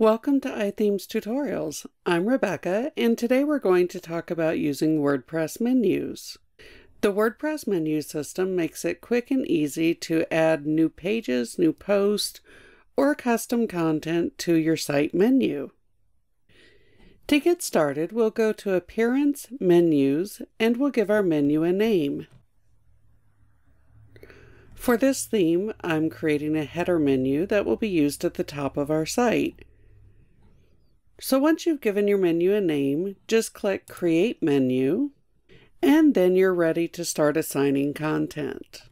Welcome to iThemes Tutorials. I'm Rebecca, and today we're going to talk about using WordPress menus. The WordPress menu system makes it quick and easy to add new pages, new posts, or custom content to your site menu. To get started, we'll go to Appearance, Menus, and we'll give our menu a name. For this theme, I'm creating a header menu that will be used at the top of our site. So once you've given your menu a name, just click Create Menu, and then you're ready to start assigning content.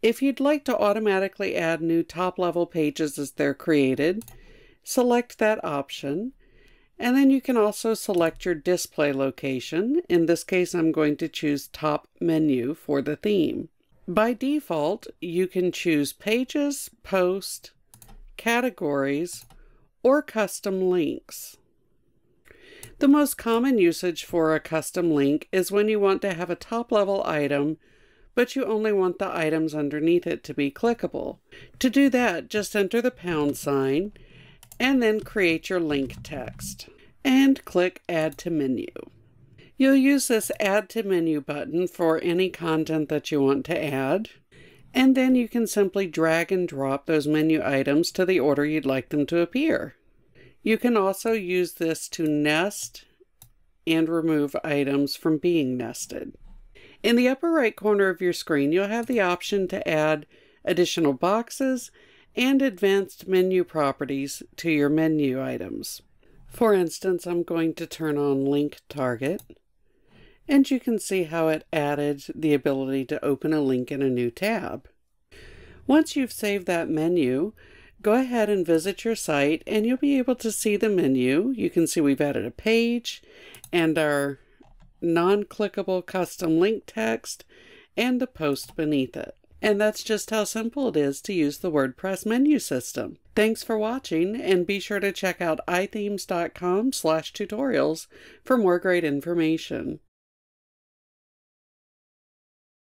If you'd like to automatically add new top-level pages as they're created, select that option, and then you can also select your display location. In this case, I'm going to choose Top Menu for the theme. By default, you can choose Pages, Post, Categories, or custom links. The most common usage for a custom link is when you want to have a top level item, but you only want the items underneath it to be clickable. To do that, just enter the pound sign and then create your link text and click Add to Menu. You'll use this Add to Menu button for any content that you want to add, and then you can simply drag and drop those menu items to the order you'd like them to appear. You can also use this to nest and remove items from being nested. In the upper right corner of your screen, you'll have the option to add additional boxes and advanced menu properties to your menu items. For instance, I'm going to turn on Link Target, and you can see how it added the ability to open a link in a new tab. Once you've saved that menu, go ahead and visit your site and you'll be able to see the menu. You can see we've added a page and our non-clickable custom link text and the post beneath it. And that's just how simple it is to use the WordPress menu system. Thanks for watching and be sure to check out ithemes.com slash tutorials for more great information.